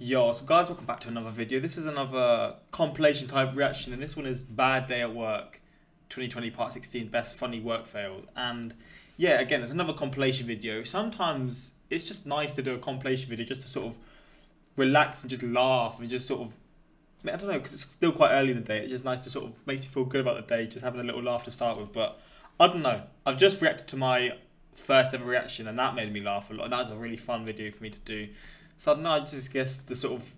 Yo, so guys, welcome back to another video. This is another compilation type reaction, and this one is Bad Day at Work 2020 Part 16 Best Funny Work Fails. And yeah, again, it's another compilation video. Sometimes it's just nice to do a compilation video just to sort of relax and just laugh and just sort of, I don't know, because it's still quite early in the day. It's just nice to sort of makes you feel good about the day, just having a little laugh to start with. But I don't know. I've just reacted to my first ever reaction, and that made me laugh a lot. And that was a really fun video for me to do. So I I just guess the sort of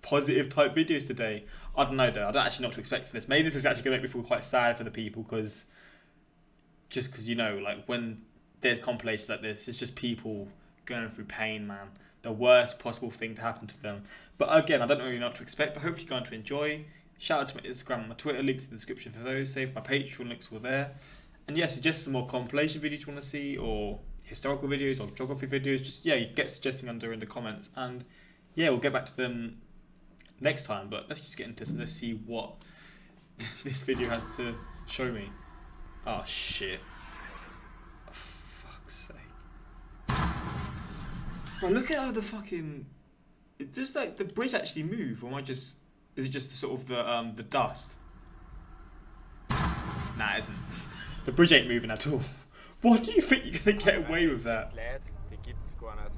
positive type videos today. I don't know though, I don't actually know what to expect from this. Maybe this is actually going to make me feel quite sad for the people because just because you know, like when there's compilations like this, it's just people going through pain, man. The worst possible thing to happen to them. But again, I don't really know what to expect, but hopefully you're going to enjoy. Shout out to my Instagram and my Twitter, links in the description for those. Save my Patreon links were there. And yeah, suggest some more compilation videos you want to see or historical videos or geography videos, just yeah, you get suggesting under in the comments, and yeah, we'll get back to them next time. But let's just get into this and let's see what this video has to show me. Oh shit! Oh, fuck's sake! Look at how the fucking. Does like the bridge actually move, or am I just? Is it just the sort of the um the dust? Nah, it isn't. The bridge ain't moving at all. What do you think you're gonna get ah, away with that? Glad. Det gibt es gar nicht.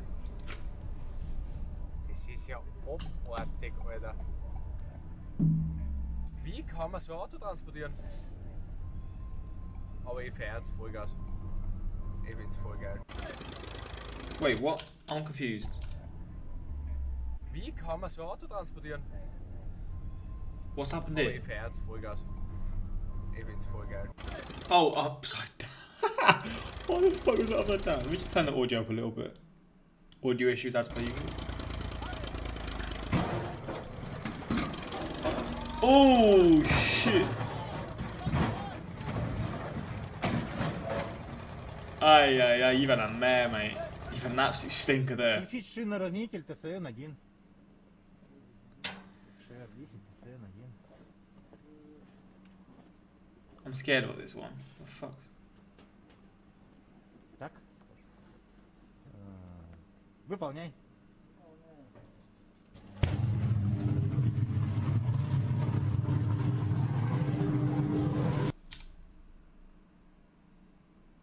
Das ist ja abartig, Alter. Wie kann man so Auto transportieren? Aber ich feiere jetzt Vollgas. Ich find's voll geil. Wait, what? I'm confused. Wie kann man so Auto transportieren? What's happened Aber here? ich feiere jetzt Vollgas. Ich find's voll geil. Oh, upside down. what the fuck was that upside down? Let me just turn the audio up a little bit. Audio issues as per usual. Oh shit! Aye, aye, aye, even a mare, mate. Even an absolute stinker there. I'm scared about this one. What the fuck's... Выполняй.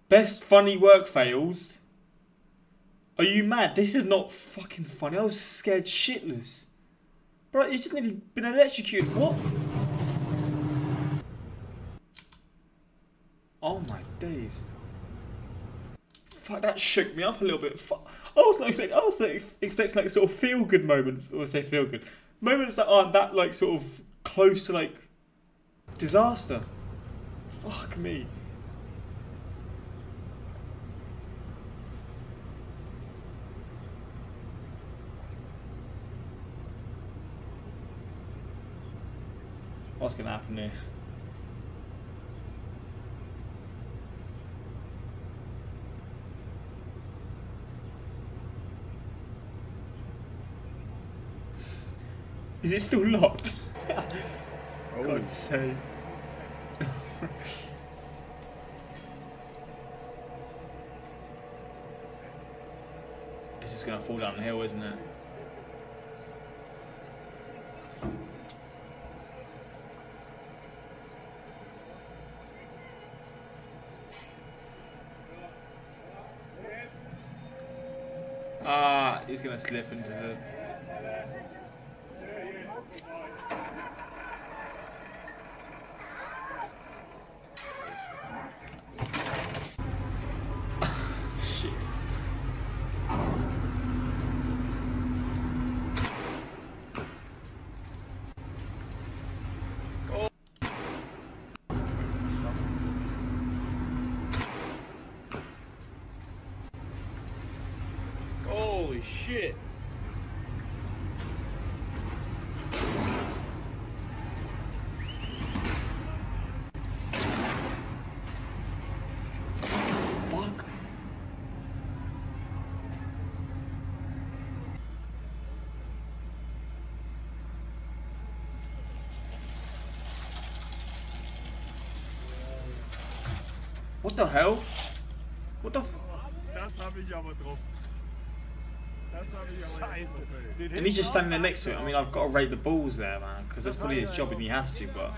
Best funny work fails. Are you mad? This is not fucking funny. I was scared shitless. Bro, he's just nearly been electrocuted. What? Fuck, that shook me up a little bit. Fuck. I was not expecting. I was expecting like sort of feel good moments. Or say feel good moments that aren't that like sort of close to like disaster. Fuck me. What's gonna happen here? Is it still locked? God's sake. it's just gonna fall down the hill, isn't it? Ah, he's gonna slip into the. Shit. Holy shit. What the hell? What the f Das habe ich aber drauf. Dude, And he's just standing there next to it. I mean, I've got to rate the balls there, man, because that's probably his job and he has to. But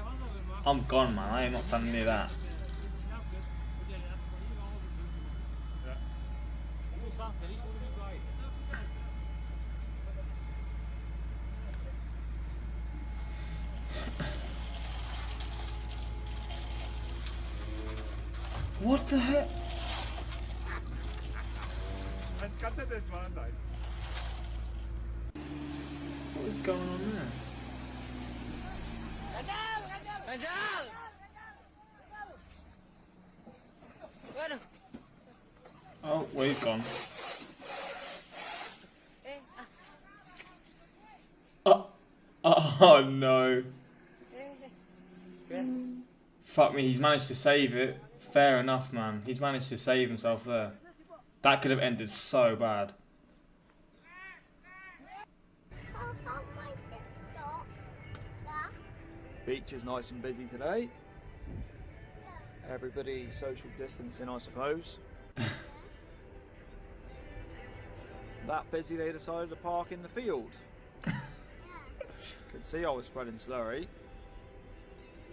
I'm gone, man. I am not standing near that. What the heck? Das kann doch nicht wahr sein. What is going on there? Oh, well, he's gone. Uh, oh, oh no. Fuck me, he's managed to save it. Fair enough, man. He's managed to save himself there. That could have ended so bad. Beach is nice and busy today. Everybody social distancing, I suppose. that busy they decided to park in the field. Could see I was spreading slurry.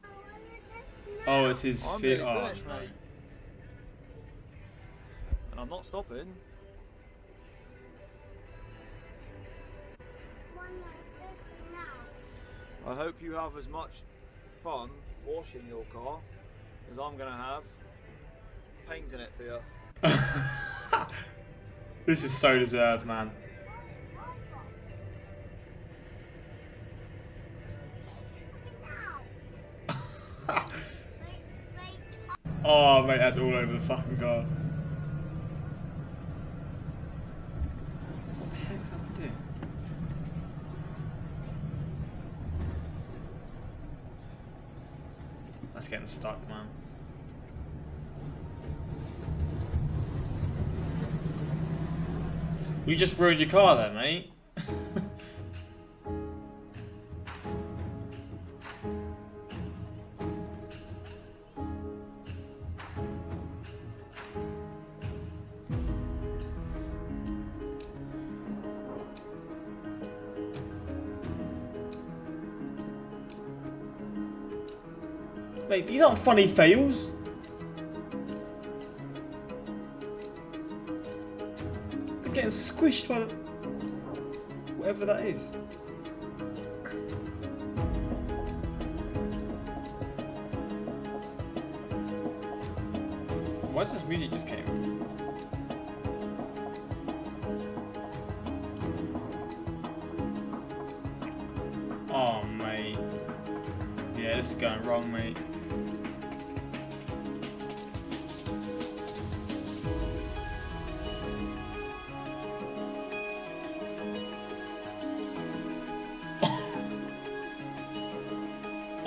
I wanna just Oh, it's his I'm feet. nearly Oh, finished, no. mate. And I'm not stopping. I hope you have as much fun washing your car as I'm gonna have painting it for you. This is so deserved, man. Now. Wait, wait. Oh, mate, that's all over the fucking car. What the heck's happened here? That's getting stuck, man. You just ruined your car then, mate. Mate, these aren't funny fails. They're getting squished by the... whatever that is. Why does this music just came? Oh, mate. Yeah, this is going wrong, mate.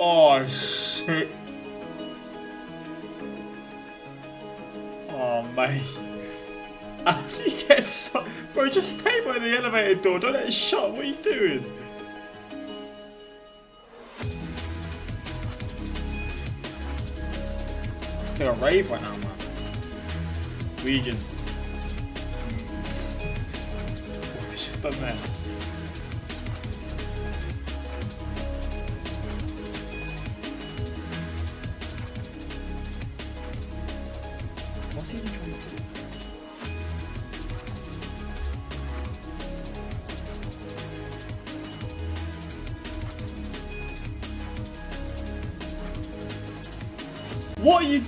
Oh shit. Oh mate. You get so Bro, just stay by the elevator door, don't let it shut, what are you doing? It's like a rave right now, man. We just What's just done there? What are you?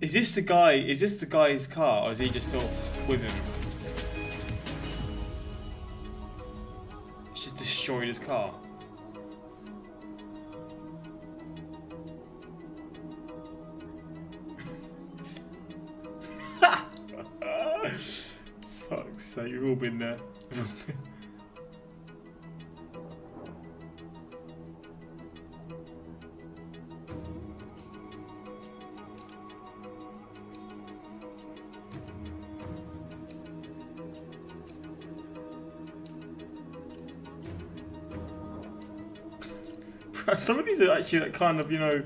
Is this the guy? Is this the guy's car, or is he just sort of with him? He's just destroyed his car. Fuck's sake, we've all been there. Some of these are actually like kind of, you know,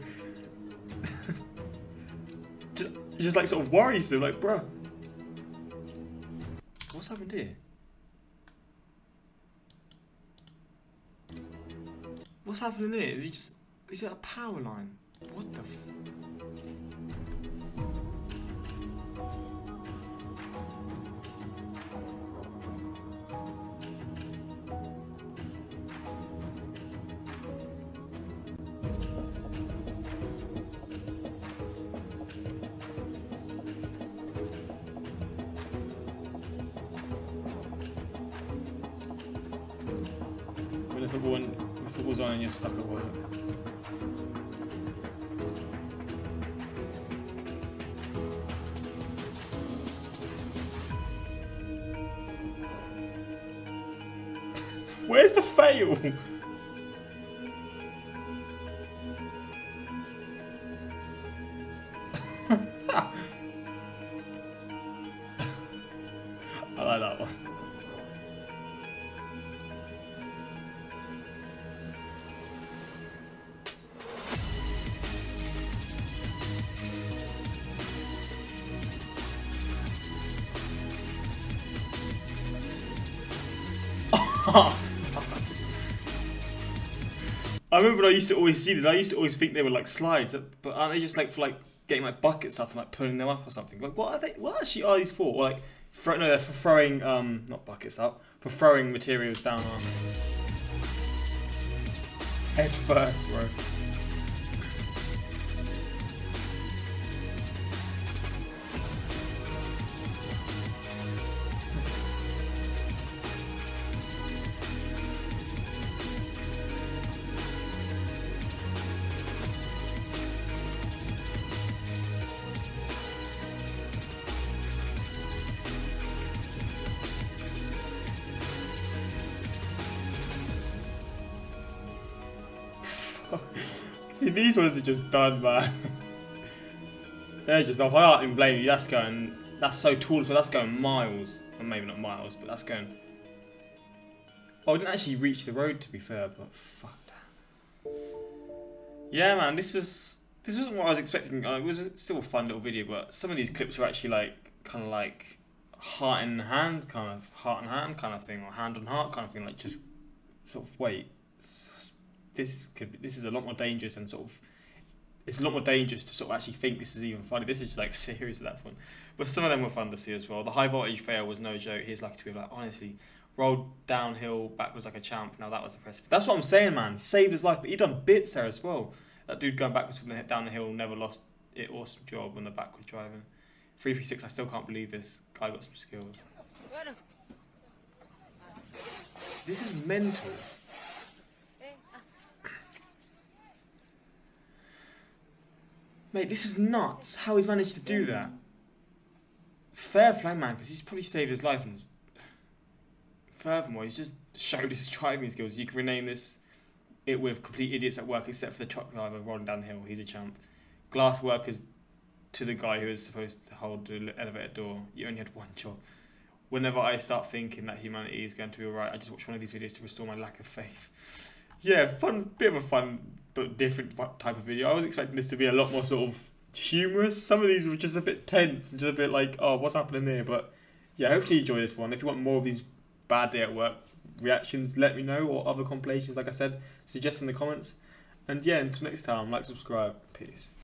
just like sort of worries them, like, bruh. What's happened here? What's happening here? Is he just is it a power line? What the When the football when the football's on and you're stuck at work. Where's the fail? I remember I used to always see this. I used to always think they were like slides, but aren't they just like for like getting like buckets up and like pulling them up or something? Like what are they? What actually are these for? Or like no, they're for throwing um not buckets up for throwing materials down, aren't they? Head first, bro. These ones are just done, man. They're just off. I can't even blame you. That's going. That's so tall, so that's going miles. Well, maybe not miles, but that's going. Oh, I didn't actually reach the road to be fair, but fuck that. Yeah, man, this was this wasn't what I was expecting. Uh, it was still a fun little video, but some of these clips were actually like kind of like heart in hand, kind of heart in hand kind of thing, or hand on heart kind of thing. Like just sort of wait, this could be, this is a lot more dangerous and sort of it's a lot more dangerous to sort of actually think this is even funny. This is just like serious at that point. But some of them were fun to see as well. The high voltage fail was no joke. He's lucky to be like honestly rolled downhill backwards like a champ. Now that was impressive. That's what I'm saying, man. He saved his life, but he done bits there as well. That dude going backwards from the down the hill never lost it. Awesome job on the backward driving. Three three six. I still can't believe this guy got some skills. This is mental. Mate, this is nuts. How he's managed to do that. Fair play, man, because he's probably saved his life. And furthermore, he's just showed his driving skills. You can rename this it with complete idiots at work, except for the truck driver rolling downhill. He's a champ. Glass workers to the guy who is supposed to hold the elevator door. You only had one job. Whenever I start thinking that humanity is going to be alright, I just watch one of these videos to restore my lack of faith. Yeah, fun, bit of a fun but different type of video. I was expecting this to be a lot more sort of humorous. Some of these were just a bit tense just a bit like, oh, what's happening there? But yeah, hopefully you enjoy this one. If you want more of these bad day at work reactions, let me know, or other compilations, like I said, suggest in the comments. And yeah, until next time, like, subscribe. Peace.